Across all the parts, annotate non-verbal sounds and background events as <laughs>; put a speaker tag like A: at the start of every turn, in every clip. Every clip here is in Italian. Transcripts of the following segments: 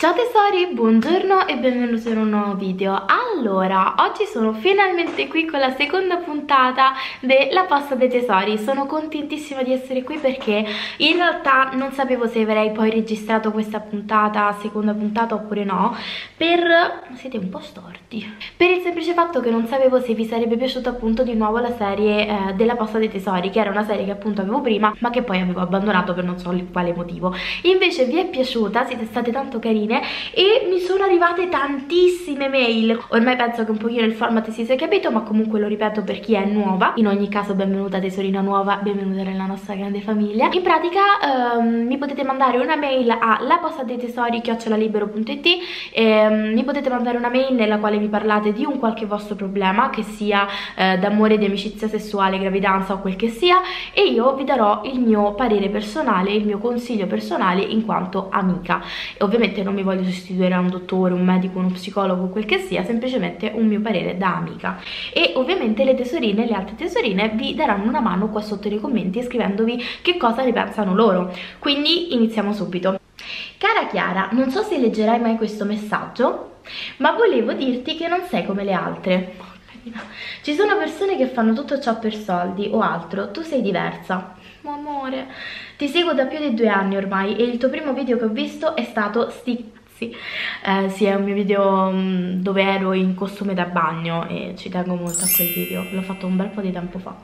A: Ciao tesori, buongiorno e benvenuti in un nuovo video. Allora, oggi sono finalmente qui con la seconda puntata della Posta dei Tesori. Sono contentissima di essere qui perché in realtà non sapevo se avrei poi registrato questa puntata, seconda puntata oppure no Per... siete un po' storti Per il semplice fatto che non sapevo se vi sarebbe piaciuta appunto di nuovo la serie eh, della Posta dei Tesori Che era una serie che appunto avevo prima ma che poi avevo abbandonato per non so quale motivo. Invece vi è piaciuta, siete state tanto carini carine e mi sono arrivate tantissime mail. Ormai penso che un pochino il format si sia capito ma comunque lo ripeto per chi è nuova. In ogni caso benvenuta tesorina nuova benvenuta nella nostra grande famiglia. In pratica ehm, mi potete mandare una mail a la posta dei tesori chiocciolalibero.it ehm, mi potete mandare una mail nella quale mi parlate di un qualche vostro problema che sia eh, d'amore, di amicizia sessuale, gravidanza o quel che sia e io vi darò il mio parere personale, il mio consiglio personale in quanto amica. E ovviamente non mi voglio sostituire a un dottore, un medico, uno psicologo, quel che sia, semplicemente un mio parere da amica. E ovviamente le tesorine, le altre tesorine vi daranno una mano qua sotto nei commenti scrivendovi che cosa ne pensano loro. Quindi iniziamo subito. Cara Chiara, non so se leggerai mai questo messaggio, ma volevo dirti che non sei come le altre. Ci sono persone che fanno tutto ciò per soldi o altro, tu sei diversa. Amore, ti seguo da più di due anni ormai e il tuo primo video che ho visto è stato sti sì, eh, sì, è un mio video um, dove ero in costume da bagno e ci tengo molto a quel video, l'ho fatto un bel po' di tempo fa.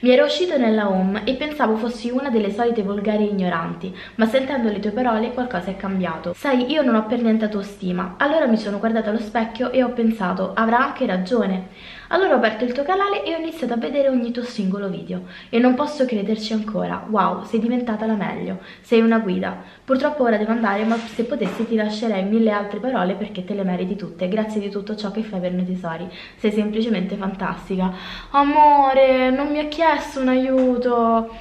A: Mi ero uscito nella home e pensavo fossi una delle solite volgari ignoranti, ma sentendo le tue parole qualcosa è cambiato. Sai, io non ho per niente autostima, allora mi sono guardata allo specchio e ho pensato, avrà anche ragione. Allora ho aperto il tuo canale e ho iniziato a vedere ogni tuo singolo video e non posso crederci ancora. Wow, sei diventata la meglio, sei una guida. Purtroppo ora devo andare, ma se potessi ti lascerei mille altre parole perché te le meriti tutte. Grazie di tutto ciò che fai per noi tesori. Sei semplicemente fantastica. Amore, non mi ha chiesto un aiuto.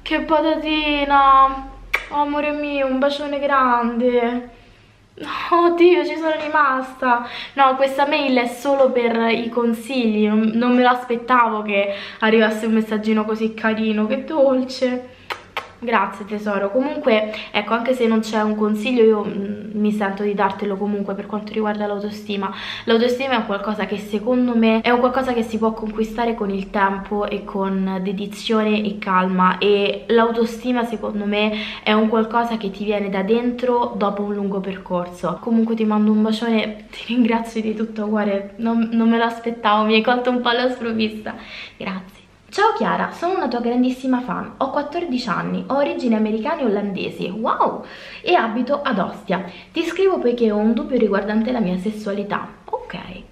A: Che patatina. amore mio, un bacione grande. Oddio, ci sono rimasta. No, questa mail è solo per i consigli. Non, non me lo aspettavo che arrivasse un messaggino così carino. Che dolce. Grazie tesoro, comunque ecco anche se non c'è un consiglio io mm, mi sento di dartelo comunque per quanto riguarda l'autostima. L'autostima è qualcosa che secondo me è un qualcosa che si può conquistare con il tempo e con dedizione e calma. E l'autostima secondo me è un qualcosa che ti viene da dentro dopo un lungo percorso. Comunque ti mando un bacione, ti ringrazio di tutto cuore, non, non me lo aspettavo, mi hai colto un po' alla sprovvista. Grazie Ciao Chiara, sono una tua grandissima fan, ho 14 anni, ho origini americane e olandesi, wow, e abito ad Ostia. Ti scrivo poiché ho un dubbio riguardante la mia sessualità. Ok.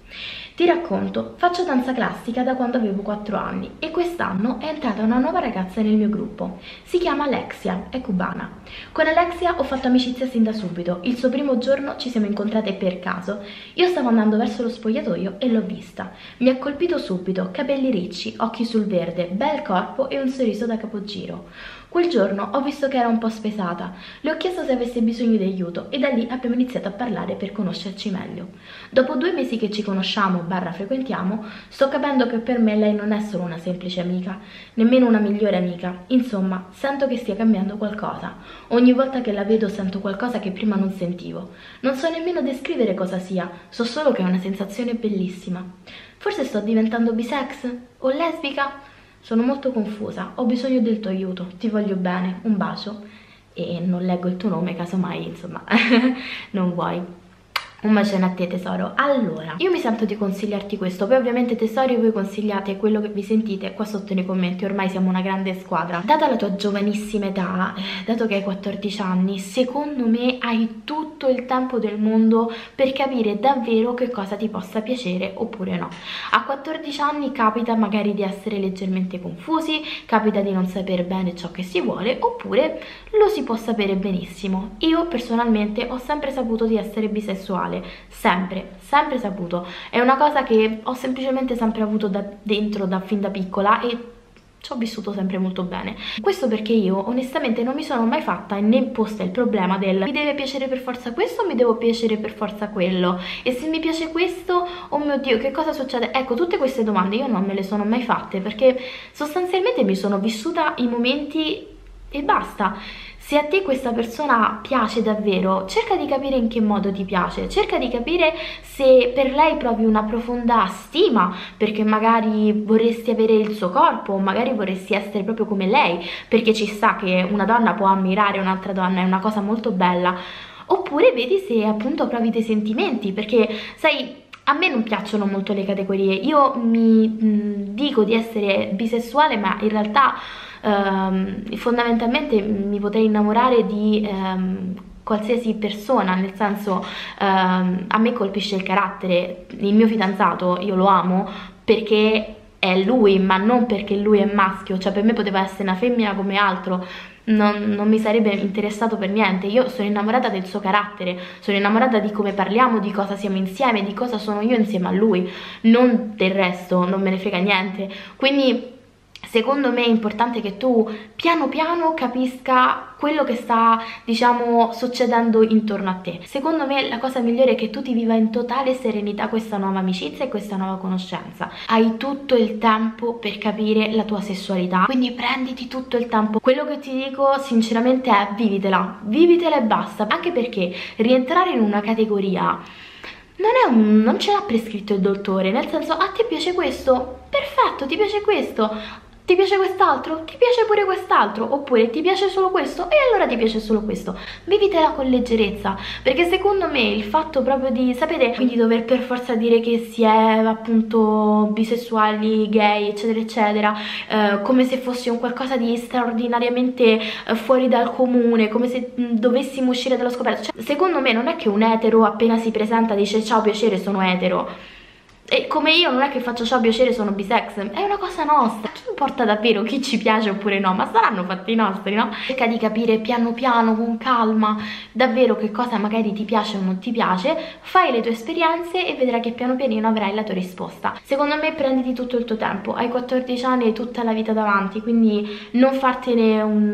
A: Ti racconto, faccio danza classica da quando avevo 4 anni e quest'anno è entrata una nuova ragazza nel mio gruppo. Si chiama Alexia, è cubana. Con Alexia ho fatto amicizia sin da subito. Il suo primo giorno ci siamo incontrate per caso. Io stavo andando verso lo spogliatoio e l'ho vista. Mi ha colpito subito, capelli ricci, occhi sul verde, bel corpo e un sorriso da capogiro. Quel giorno ho visto che era un po' spesata, le ho chiesto se avesse bisogno di aiuto e da lì abbiamo iniziato a parlare per conoscerci meglio. Dopo due mesi che ci conosciamo barra frequentiamo, sto capendo che per me lei non è solo una semplice amica, nemmeno una migliore amica, insomma sento che stia cambiando qualcosa. Ogni volta che la vedo sento qualcosa che prima non sentivo. Non so nemmeno descrivere cosa sia, so solo che è una sensazione bellissima. Forse sto diventando bisex? O lesbica? Sono molto confusa, ho bisogno del tuo aiuto, ti voglio bene, un bacio. E non leggo il tuo nome casomai, insomma, <laughs> non vuoi. Un bacione a te tesoro. Allora, io mi sento di consigliarti questo, poi ovviamente tesori voi consigliate quello che vi sentite qua sotto nei commenti, ormai siamo una grande squadra. Data la tua giovanissima età, eh, dato che hai 14 anni, secondo me hai tutto il tempo del mondo per capire davvero che cosa ti possa piacere oppure no. A 14 anni capita magari di essere leggermente confusi, capita di non sapere bene ciò che si vuole, oppure lo si può sapere benissimo. Io personalmente ho sempre saputo di essere bisessuale sessuale, sempre, sempre saputo. È una cosa che ho semplicemente sempre avuto da dentro da fin da piccola e ci ho vissuto sempre molto bene. Questo perché io onestamente non mi sono mai fatta né posta il problema del mi deve piacere per forza questo o mi devo piacere per forza quello e se mi piace questo, oh mio dio che cosa succede? Ecco tutte queste domande io non me le sono mai fatte perché sostanzialmente mi sono vissuta i momenti e basta se a te questa persona piace davvero, cerca di capire in che modo ti piace, cerca di capire se per lei provi una profonda stima, perché magari vorresti avere il suo corpo, magari vorresti essere proprio come lei, perché ci sta che una donna può ammirare un'altra donna, è una cosa molto bella, oppure vedi se appunto provi dei sentimenti, perché sai a me non piacciono molto le categorie, io mi mh, dico di essere bisessuale ma in realtà ehm, fondamentalmente mi potrei innamorare di ehm, qualsiasi persona, nel senso ehm, a me colpisce il carattere, il mio fidanzato io lo amo perché è lui, ma non perché lui è maschio, cioè per me poteva essere una femmina come altro, non, non, mi sarebbe interessato per niente. Io sono innamorata del suo carattere, sono innamorata di come parliamo, di cosa siamo insieme, di cosa sono io insieme a lui, non del resto, non me ne frega niente. Quindi secondo me è importante che tu piano piano capisca quello che sta diciamo succedendo intorno a te. Secondo me la cosa migliore è che tu ti viva in totale serenità questa nuova amicizia e questa nuova conoscenza. Hai tutto il tempo per capire la tua sessualità quindi prenditi tutto il tempo. Quello che ti dico sinceramente è vivitela. Vivitela e basta. Anche perché rientrare in una categoria non, un, non ce l'ha prescritto il dottore, nel senso, a te piace questo? Perfetto, ti piace questo? Ti piace quest'altro? Ti piace pure quest'altro? Oppure ti piace solo questo? E allora ti piace solo questo. Vivitela con leggerezza, perché secondo me il fatto proprio di, sapete, quindi dover per forza dire che si è appunto bisessuali, gay, eccetera, eccetera, eh, come se fosse un qualcosa di straordinariamente eh, fuori dal comune, come se mh, dovessimo uscire dallo scoperto. Cioè, secondo me non è che un etero appena si presenta dice ciao piacere sono etero e come io non è che faccio ciò piacere, sono bisex, è una cosa nostra. Chi importa davvero chi ci piace oppure no? Ma saranno fatti nostri, no? Cerca di capire piano piano, con calma, davvero che cosa magari ti piace o non ti piace, fai le tue esperienze e vedrai che piano pianino avrai la tua risposta. Secondo me prenditi tutto il tuo tempo, hai 14 anni e tutta la vita davanti, quindi non fartene un,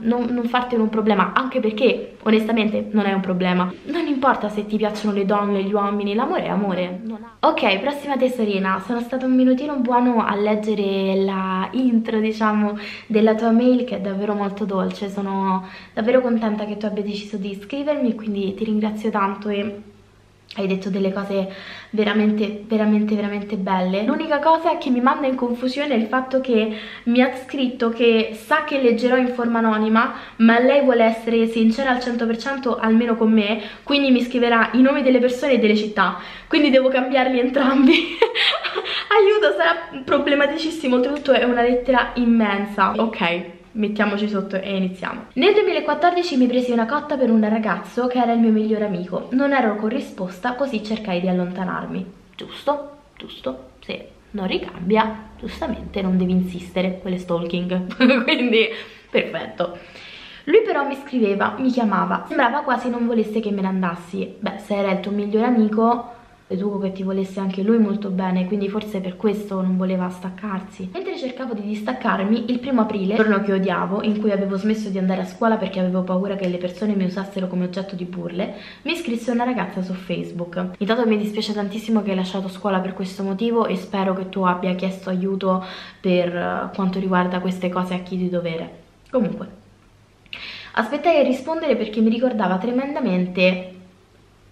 A: non, non fartene un problema, anche perché onestamente non è un problema. Non importa se ti piacciono le donne, gli uomini, l'amore è amore. Ok, prossima tesorina, sono stato un minutino buono a leggere la intro, diciamo, della tua mail che è davvero molto dolce, sono davvero contenta che tu abbia deciso di iscrivermi, quindi ti ringrazio tanto e hai detto delle cose veramente, veramente, veramente belle. L'unica cosa che mi manda in confusione è il fatto che mi ha scritto che sa che leggerò in forma anonima, ma lei vuole essere sincera al 100% almeno con me, quindi mi scriverà i nomi delle persone e delle città, quindi devo cambiarli entrambi. <laughs> Aiuto, sarà problematicissimo, oltretutto è una lettera immensa. Ok mettiamoci sotto e iniziamo. Nel 2014 mi presi una cotta per un ragazzo che era il mio migliore amico. Non ero corrisposta, così cercai di allontanarmi. Giusto? Giusto? Se non ricambia, giustamente non devi insistere, quelle stalking. <laughs> Quindi, perfetto. Lui però mi scriveva, mi chiamava, sembrava quasi non volesse che me ne andassi. Beh, se era il tuo migliore amico deduco che ti volesse anche lui molto bene, quindi forse per questo non voleva staccarsi. Mentre cercavo di distaccarmi, il primo aprile, giorno che odiavo, in cui avevo smesso di andare a scuola perché avevo paura che le persone mi usassero come oggetto di burle, mi iscrisse una ragazza su Facebook. Intanto mi dispiace tantissimo che hai lasciato scuola per questo motivo e spero che tu abbia chiesto aiuto per eh, quanto riguarda queste cose a chi di dovere. Comunque, aspettai a rispondere perché mi ricordava tremendamente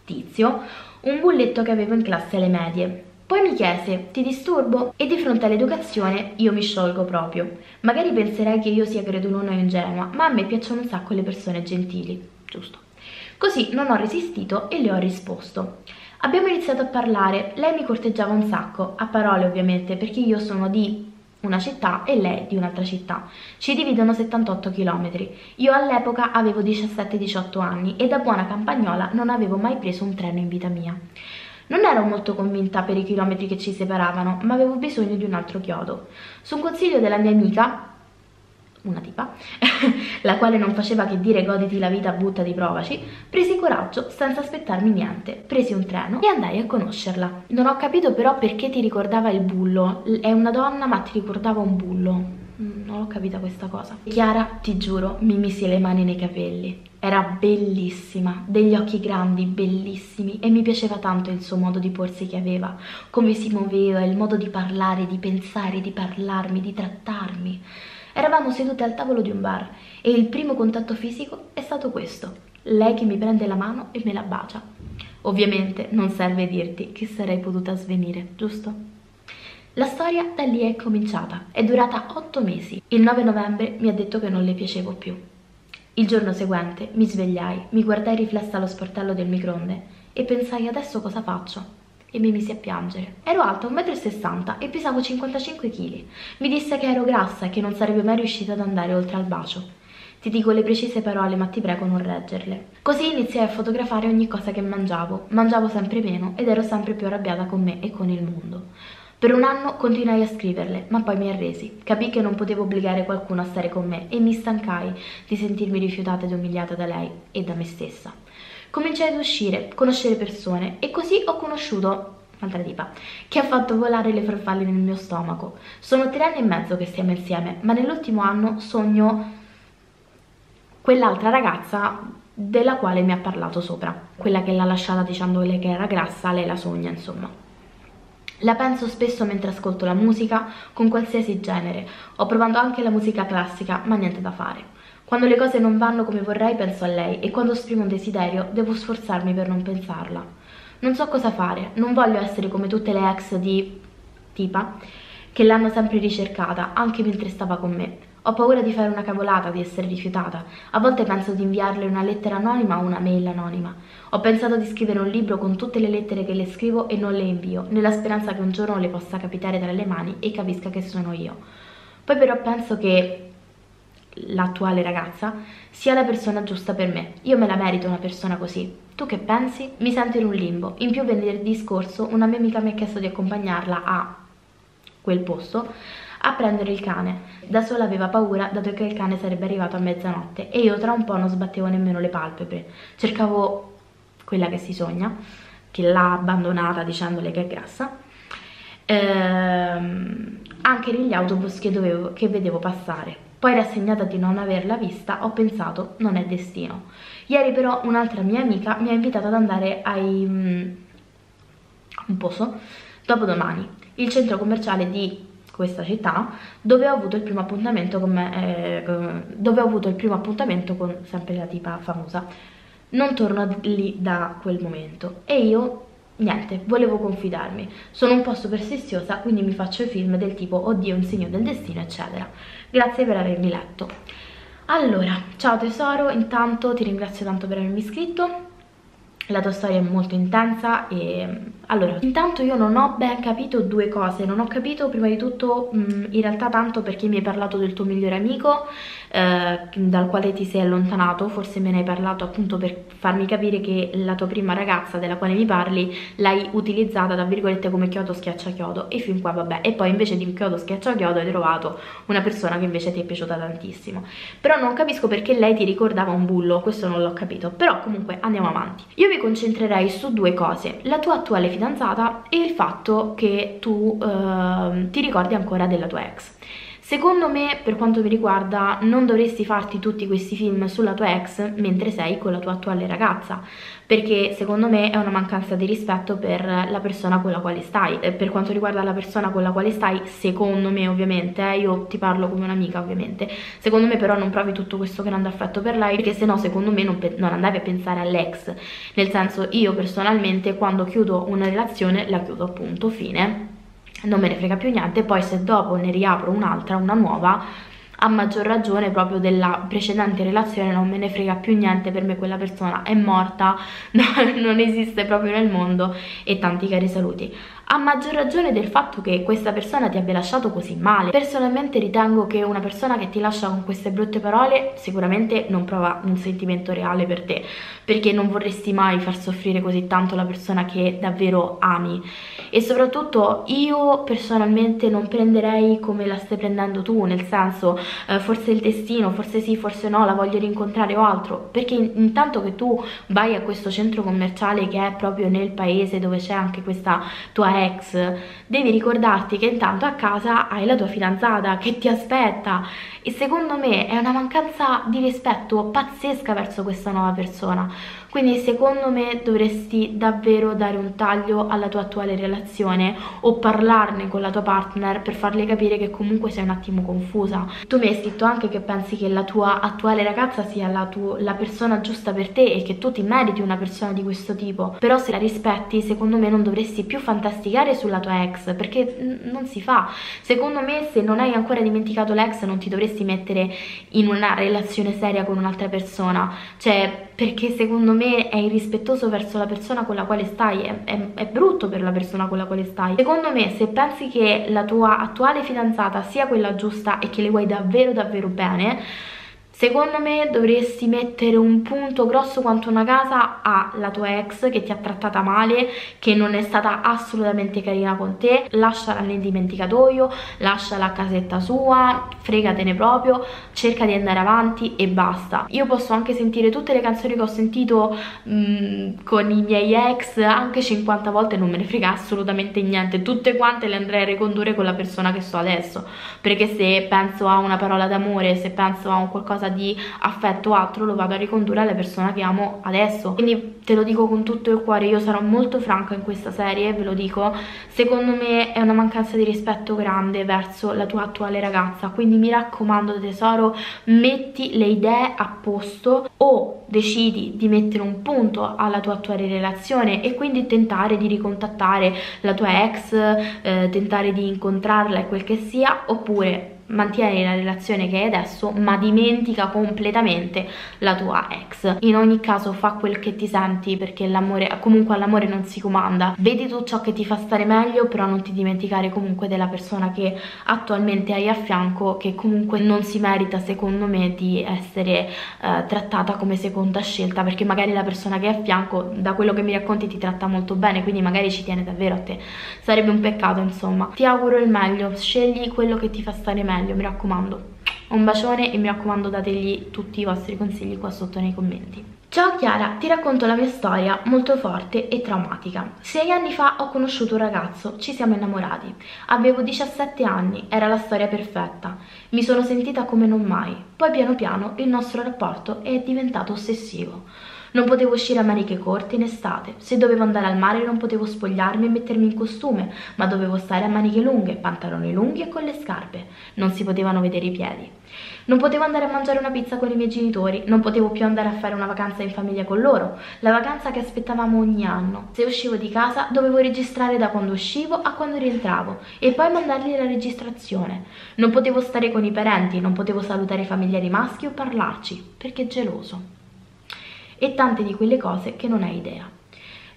A: Tizio, un bulletto che avevo in classe alle medie. Poi mi chiese, ti disturbo? E di fronte all'educazione io mi sciolgo proprio. Magari penserai che io sia credulona o ingenua, ma a me piacciono un sacco le persone gentili, giusto? Così non ho resistito e le ho risposto. Abbiamo iniziato a parlare, lei mi corteggiava un sacco, a parole ovviamente, perché io sono di una città e lei di un'altra città. Ci dividono 78 km. Io all'epoca avevo 17-18 anni e da buona campagnola non avevo mai preso un treno in vita mia. Non ero molto convinta per i chilometri che ci separavano, ma avevo bisogno di un altro chiodo. Su un consiglio della mia amica, una tipa, <laughs> la quale non faceva che dire goditi la vita, buttati, provaci, presi coraggio senza aspettarmi niente, presi un treno e andai a conoscerla. Non ho capito però perché ti ricordava il bullo, è una donna ma ti ricordava un bullo, mm, non ho capito questa cosa. Chiara, ti giuro, mi misi le mani nei capelli. Era bellissima, degli occhi grandi, bellissimi e mi piaceva tanto il suo modo di porsi che aveva, come si muoveva, il modo di parlare, di pensare, di parlarmi, di trattarmi Eravamo sedute al tavolo di un bar e il primo contatto fisico è stato questo. Lei che mi prende la mano e me la bacia. Ovviamente non serve dirti che sarei potuta svenire, giusto? La storia da lì è cominciata, è durata otto mesi. Il 9 novembre mi ha detto che non le piacevo più. Il giorno seguente mi svegliai, mi guardai riflessa allo sportello del microonde e pensai adesso cosa faccio? E mi misi a piangere. Ero alta 1,60 m e pesavo 55 kg. Mi disse che ero grassa e che non sarebbe mai riuscita ad andare oltre al bacio. Ti dico le precise parole, ma ti prego non reggerle. Così iniziai a fotografare ogni cosa che mangiavo. Mangiavo sempre meno ed ero sempre più arrabbiata con me e con il mondo. Per un anno continuai a scriverle, ma poi mi arresi. Capì che non potevo obbligare qualcuno a stare con me e mi stancai di sentirmi rifiutata ed umiliata da lei e da me stessa. Cominciai ad uscire, conoscere persone e così ho conosciuto un'altra tipa, che ha fatto volare le farfalle nel mio stomaco. Sono tre anni e mezzo che stiamo insieme, ma nell'ultimo anno sogno quell'altra ragazza della quale mi ha parlato sopra, quella che l'ha lasciata dicendole che era grassa, lei la sogna insomma. La penso spesso mentre ascolto la musica, con qualsiasi genere, ho provato anche la musica classica, ma niente da fare. Quando le cose non vanno come vorrei penso a lei e quando esprimo un desiderio devo sforzarmi per non pensarla. Non so cosa fare, non voglio essere come tutte le ex di tipa che l'hanno sempre ricercata, anche mentre stava con me. Ho paura di fare una cavolata, di essere rifiutata. A volte penso di inviarle una lettera anonima o una mail anonima. Ho pensato di scrivere un libro con tutte le lettere che le scrivo e non le invio, nella speranza che un giorno le possa capitare tra le mani e capisca che sono io. Poi però penso che l'attuale ragazza sia la persona giusta per me. Io me la merito una persona così. Tu che pensi? Mi sento in un limbo. In più venerdì scorso una mia amica mi ha chiesto di accompagnarla a quel posto a prendere il cane. Da sola aveva paura dato che il cane sarebbe arrivato a mezzanotte e io tra un po' non sbattevo nemmeno le palpebre. Cercavo quella che si sogna, che l'ha abbandonata dicendole che è grassa. Ehm, anche negli autobus che, dovevo, che vedevo passare. Poi rassegnata di non averla vista ho pensato non è destino. Ieri però un'altra mia amica mi ha invitato ad andare ai... Um, un poso dopodomani, il centro commerciale di questa città dove ho avuto il primo appuntamento con me, eh, dove ho avuto il primo appuntamento con sempre la tipa famosa non torno lì da quel momento e io niente, volevo confidarmi. Sono un po' superstiziosa quindi mi faccio i film del tipo oddio un segno del destino eccetera. Grazie per avermi letto. Allora, ciao tesoro, intanto ti ringrazio tanto per avermi iscritto la tua storia è molto intensa e allora intanto io non ho ben capito due cose. Non ho capito prima di tutto mh, in realtà tanto perché mi hai parlato del tuo migliore amico eh, dal quale ti sei allontanato forse me ne hai parlato appunto per farmi capire che la tua prima ragazza della quale mi parli l'hai utilizzata tra virgolette come chiodo schiaccia chiodo e fin qua vabbè. E poi invece di chiodo schiaccia chiodo hai trovato una persona che invece ti è piaciuta tantissimo. Però non capisco perché lei ti ricordava un bullo questo non l'ho capito. Però comunque andiamo avanti. Io mi concentrerei su due cose, la tua attuale fidanzata e il fatto che tu eh, ti ricordi ancora della tua ex. Secondo me, per quanto mi riguarda, non dovresti farti tutti questi film sulla tua ex mentre sei con la tua attuale ragazza, perché secondo me è una mancanza di rispetto per la persona con la quale stai. Per quanto riguarda la persona con la quale stai, secondo me ovviamente, eh, io ti parlo come un'amica ovviamente, secondo me però non provi tutto questo grande affetto per lei, perché sennò secondo me non, non andavi a pensare all'ex, nel senso io personalmente quando chiudo una relazione la chiudo appunto, fine non me ne frega più niente, poi se dopo ne riapro un'altra, una nuova, a maggior ragione proprio della precedente relazione non me ne frega più niente, per me quella persona è morta, <laughs> non esiste proprio nel mondo e tanti cari saluti a maggior ragione del fatto che questa persona ti abbia lasciato così male. Personalmente ritengo che una persona che ti lascia con queste brutte parole sicuramente non prova un sentimento reale per te, perché non vorresti mai far soffrire così tanto la persona che davvero ami. E soprattutto io personalmente non prenderei come la stai prendendo tu, nel senso eh, forse il destino, forse sì, forse no, la voglio rincontrare o altro, perché intanto che tu vai a questo centro commerciale che è proprio nel paese dove c'è anche questa tua ex, devi ricordarti che intanto a casa hai la tua fidanzata che ti aspetta. E secondo me è una mancanza di rispetto pazzesca verso questa nuova persona. Quindi secondo me dovresti davvero dare un taglio alla tua attuale relazione o parlarne con la tua partner per farle capire che comunque sei un attimo confusa. Tu mi hai scritto anche che pensi che la tua attuale ragazza sia la, la persona giusta per te e che tu ti meriti una persona di questo tipo. Però se la rispetti secondo me non dovresti più fantasticare sulla tua ex perché non si fa secondo me se non hai ancora dimenticato l'ex non ti dovresti mettere in una relazione seria con un'altra persona cioè perché secondo me è irrispettoso verso la persona con la quale stai, è, è, è, brutto per la persona con la quale stai. Secondo me se pensi che la tua attuale fidanzata sia quella giusta e che le vuoi davvero davvero bene, Secondo me dovresti mettere un punto grosso quanto una casa alla tua ex che ti ha trattata male, che non è stata assolutamente carina con te, lasciala nel dimenticatoio, lasciala a casetta sua, fregatene proprio, cerca di andare avanti e basta. Io posso anche sentire tutte le canzoni che ho sentito mh, mm, con i miei ex anche 50 volte non me ne frega assolutamente niente, tutte quante le andrei a ricondurre con la persona che sto adesso, perché se penso a una parola d'amore, se penso a un qualcosa di affetto o altro lo vado a ricondurre alle persone che amo adesso. Quindi te lo dico con tutto il cuore io sarò molto franca in questa serie ve lo dico. Secondo me è una mancanza di rispetto grande verso la tua attuale ragazza. Quindi mi raccomando tesoro metti le idee a posto o decidi di mettere un punto alla tua attuale relazione e quindi tentare di ricontattare la tua ex eh, tentare di incontrarla e quel che sia oppure mantieni la relazione che hai adesso ma dimentica completamente la tua ex. In ogni caso fa quel che ti senti perché l'amore comunque all'amore non si comanda. Vedi tu ciò che ti fa stare meglio però non ti dimenticare comunque della persona che attualmente hai a fianco che comunque non si merita secondo me di essere eh, trattata come seconda scelta perché magari la persona che hai a fianco da quello che mi racconti ti tratta molto bene quindi magari ci tiene davvero a te. Sarebbe un peccato insomma. Ti auguro il meglio. Scegli quello che ti fa stare meglio meglio, mi raccomando. Un bacione e mi raccomando dategli tutti i vostri consigli qua sotto nei commenti. Ciao Chiara, ti racconto la mia storia molto forte e traumatica. Sei anni fa ho conosciuto un ragazzo, ci siamo innamorati. Avevo 17 anni, era la storia perfetta. Mi sono sentita come non mai. Poi piano piano il nostro rapporto è diventato ossessivo. Non potevo uscire a maniche corte in estate, se dovevo andare al mare non potevo spogliarmi e mettermi in costume, ma dovevo stare a maniche lunghe, pantaloni lunghi e con le scarpe. Non si potevano vedere i piedi. Non potevo andare a mangiare una pizza con i miei genitori, non potevo più andare a fare una vacanza in famiglia con loro, la vacanza che aspettavamo ogni anno. Se uscivo di casa dovevo registrare da quando uscivo a quando rientravo e poi mandargli la registrazione. Non potevo stare con i parenti, non potevo salutare i familiari maschi o parlarci, perché geloso e tante di quelle cose che non hai idea.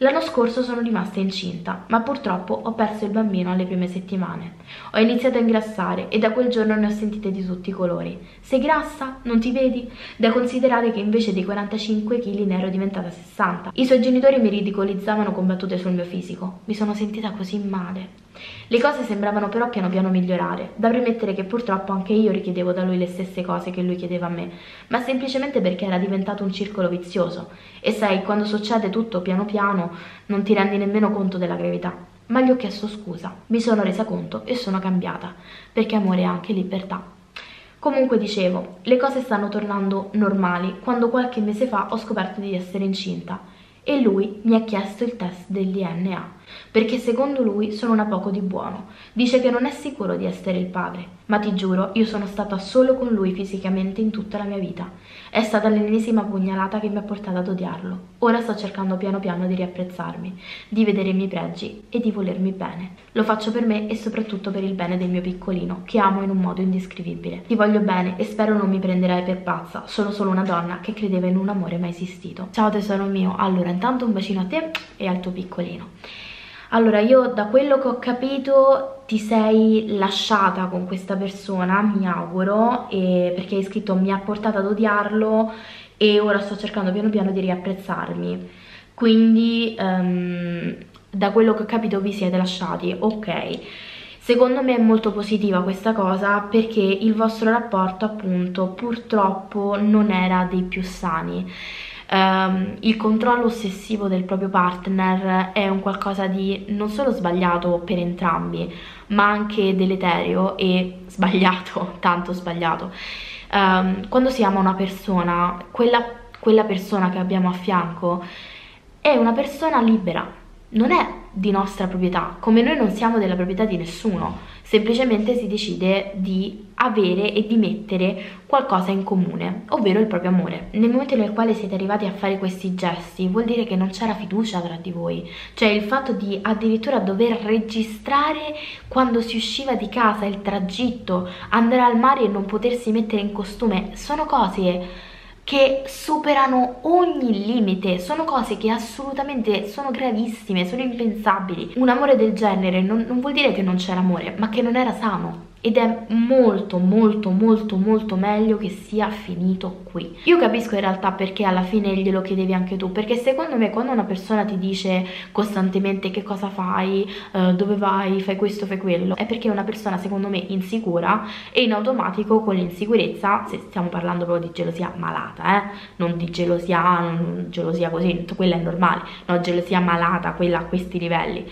A: L'anno scorso sono rimasta incinta, ma purtroppo ho perso il bambino alle prime settimane. Ho iniziato a ingrassare e da quel giorno ne ho sentite di tutti i colori. Sei grassa? Non ti vedi? Da considerare che invece dei 45 kg ne ero diventata 60. I suoi genitori mi ridicolizzavano con battute sul mio fisico. Mi sono sentita così male. Le cose sembravano però piano piano migliorare, da premettere che purtroppo anche io richiedevo da lui le stesse cose che lui chiedeva a me, ma semplicemente perché era diventato un circolo vizioso. E sai, quando succede tutto piano piano non ti rendi nemmeno conto della gravità. Ma gli ho chiesto scusa, mi sono resa conto e sono cambiata, perché amore è anche libertà. Comunque dicevo, le cose stanno tornando normali quando qualche mese fa ho scoperto di essere incinta e lui mi ha chiesto il test del DNA perché secondo lui sono una poco di buono. Dice che non è sicuro di essere il padre, ma ti giuro, io sono stata solo con lui fisicamente in tutta la mia vita. È stata l'ennesima pugnalata che mi ha portato ad odiarlo. Ora sto cercando piano piano di riapprezzarmi, di vedere i miei pregi e di volermi bene. Lo faccio per me e soprattutto per il bene del mio piccolino, che amo in un modo indescrivibile. Ti voglio bene e spero non mi prenderai per pazza, sono solo una donna che credeva in un amore mai esistito. Ciao tesoro mio, allora intanto un bacino a te e al tuo piccolino. Allora, io da quello che ho capito ti sei lasciata con questa persona, mi auguro, perché hai scritto mi ha portato ad odiarlo e ora sto cercando piano piano di riapprezzarmi. Quindi, um, da quello che ho capito vi siete lasciati, ok. Secondo me è molto positiva questa cosa perché il vostro rapporto appunto purtroppo non era dei più sani um, il controllo ossessivo del proprio partner è un qualcosa di non solo sbagliato per entrambi, ma anche deleterio e sbagliato, <laughs> tanto sbagliato. Um, quando si ama una persona, quella, quella persona che abbiamo a fianco è una persona libera, non è di nostra proprietà, come noi non siamo della proprietà di nessuno, semplicemente si decide di avere e di mettere qualcosa in comune, ovvero il proprio amore. Nel momento nel quale siete arrivati a fare questi gesti, vuol dire che non c'era fiducia tra di voi, cioè il fatto di addirittura dover registrare quando si usciva di casa il tragitto, andare al mare e non potersi mettere in costume, sono cose che superano ogni limite, sono cose che assolutamente sono gravissime, sono impensabili. Un amore del genere non, non vuol dire che non c'era amore, ma che non era sano ed è molto molto molto molto meglio che sia finito qui io capisco in realtà perché alla fine glielo chiedevi anche tu perché secondo me quando una persona ti dice costantemente che cosa fai uh, dove vai, fai questo, fai quello è perché è una persona secondo me insicura e in automatico con l'insicurezza se stiamo parlando proprio di gelosia malata eh? non di gelosia, non gelosia così, quella è normale no, gelosia malata, quella a questi livelli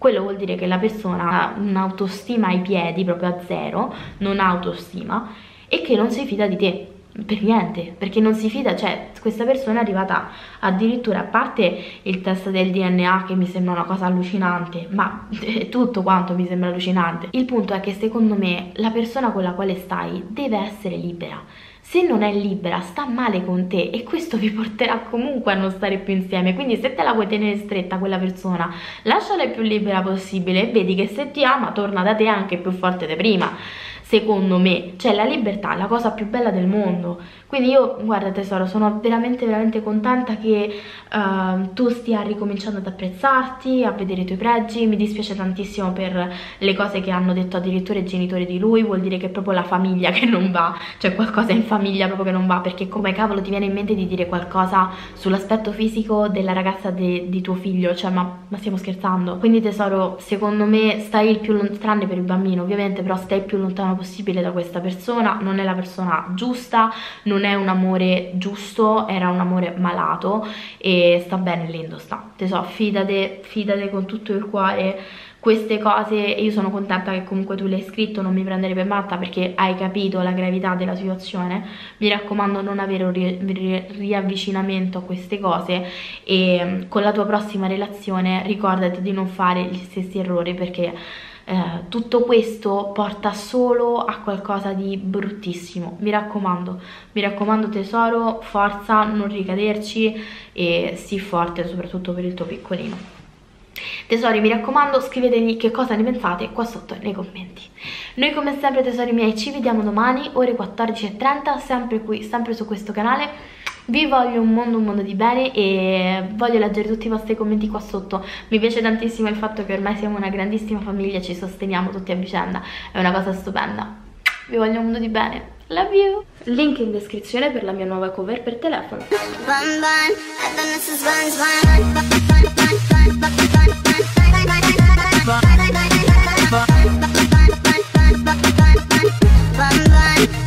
A: quello vuol dire che la persona ha un'autostima ai piedi, proprio a zero, non ha autostima e che non si fida di te per niente, perché non si fida, cioè questa persona è arrivata addirittura, a parte il test del DNA che mi sembra una cosa allucinante, ma <laughs> tutto quanto mi sembra allucinante. Il punto è che secondo me la persona con la quale stai deve essere libera se non è libera sta male con te e questo vi porterà comunque a non stare più insieme. Quindi se te la vuoi tenere stretta quella persona lasciala il più libera possibile e vedi che se ti ama torna da te anche più forte di prima. Secondo me, cioè la libertà è la cosa più bella del mondo, quindi io, guarda tesoro, sono veramente veramente contenta che uh, tu stia ricominciando ad apprezzarti, a vedere i tuoi pregi, mi dispiace tantissimo per le cose che hanno detto addirittura i genitori di lui, vuol dire che è proprio la famiglia che non va, cioè qualcosa in famiglia proprio che non va, perché come cavolo ti viene in mente di dire qualcosa sull'aspetto fisico della ragazza di tuo figlio, cioè ma, ma stiamo scherzando, quindi tesoro, secondo me stai il più lontano, tranne per il bambino ovviamente, però stai il più lontano possibile da questa persona, non è la persona giusta, non è un amore giusto, era un amore malato e sta bene Lindo, sta, te so, fidate, fidate con tutto il cuore queste cose io sono contenta che comunque tu l'hai scritto, non mi prendere per matta perché hai capito la gravità della situazione, mi raccomando non avere un ri ri riavvicinamento a queste cose e mm, con la tua prossima relazione ricordati di non fare gli stessi errori perché eh, tutto questo porta solo a qualcosa di bruttissimo. Mi raccomando mi raccomando tesoro forza non ricaderci e sii forte soprattutto per il tuo piccolino. Tesori mi raccomando scrivetemi che cosa ne pensate qua sotto nei commenti. Noi come sempre tesori miei ci vediamo domani ore 14.30 sempre qui sempre su questo canale vi voglio un mondo, un mondo di bene e voglio leggere tutti i vostri commenti qua sotto. Mi piace tantissimo il fatto che ormai siamo una grandissima famiglia, ci sosteniamo tutti a vicenda, è una cosa stupenda. Vi voglio un mondo di bene. Love you! Link in descrizione per la mia nuova cover per telefono. Bye.